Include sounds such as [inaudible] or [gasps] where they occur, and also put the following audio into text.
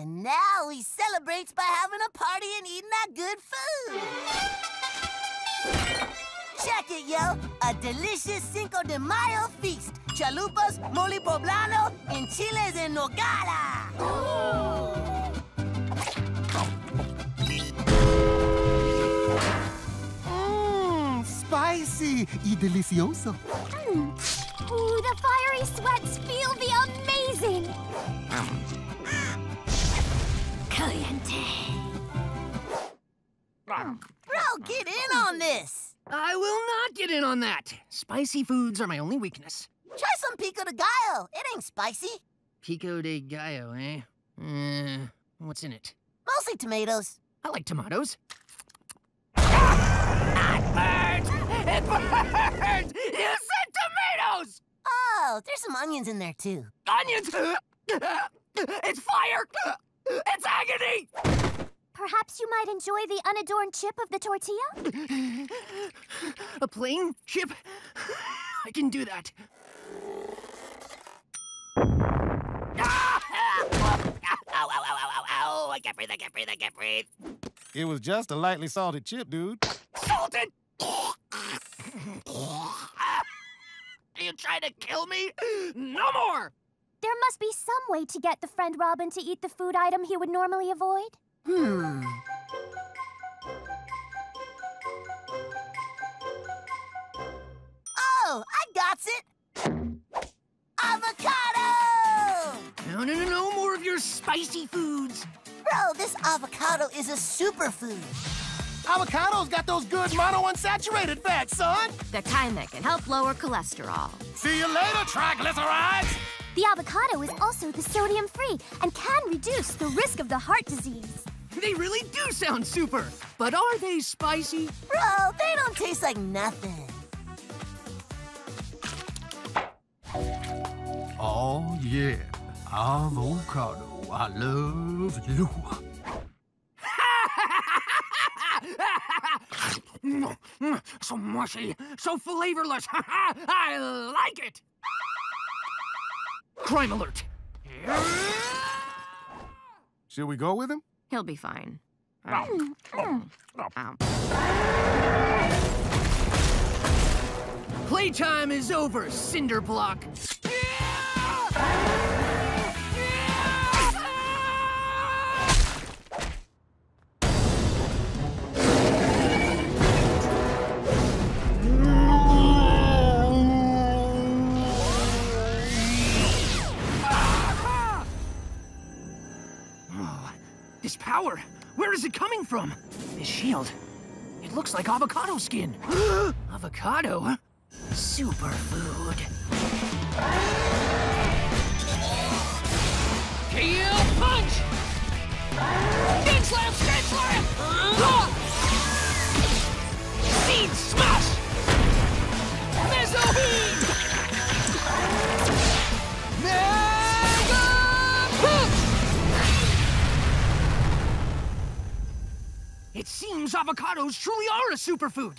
And now he celebrates by having a party and eating that good food. Check it, yo. A delicious Cinco de Mayo feast. Chalupas, mole poblano, enchiles en nogada. Mmm, spicy y delicioso. Mm. Ooh, the fiery sweats feel the amazing. Caliente. Bro, get in on this. I will not get in on that. Spicy foods are my only weakness. Try some pico de gallo. It ain't spicy. Pico de gallo, eh? Uh, what's in it? Mostly tomatoes. I like tomatoes. It burns! It burns! You said tomatoes! Oh, there's some onions in there too. Onions! It's fire! It's agony! Perhaps you might enjoy the unadorned chip of the tortilla? A plain chip? I can do that. Ah! Ow, ow, ow, ow, ow, ow! I can't breathe, I can't breathe, I can't breathe. It was just a lightly salted chip, dude. Salted! [laughs] Are you trying to kill me? No more! There must be some way to get the friend Robin to eat the food item he would normally avoid. Hmm. Oh, I got it. Avocado! No, no, no, no more of your spicy foods. Bro, this avocado is a superfood. Avocado's got those good monounsaturated fats, son. The kind that can help lower cholesterol. See you later, triglycerides. The avocado is also the sodium free and can reduce the risk of the heart disease. They really do sound super. But are they spicy? Bro, they don't taste like nothing. Oh, yeah. Avocado. I love you. [laughs] so mushy, so flavorless. [laughs] I like it. Crime alert. Should we go with him? He'll be fine. Ow. Playtime is over, Cinderblock. This power, where is it coming from? This shield, it looks like avocado skin. [gasps] avocado? Superfood. Kill punch! Big slam, It seems avocados truly are a superfood.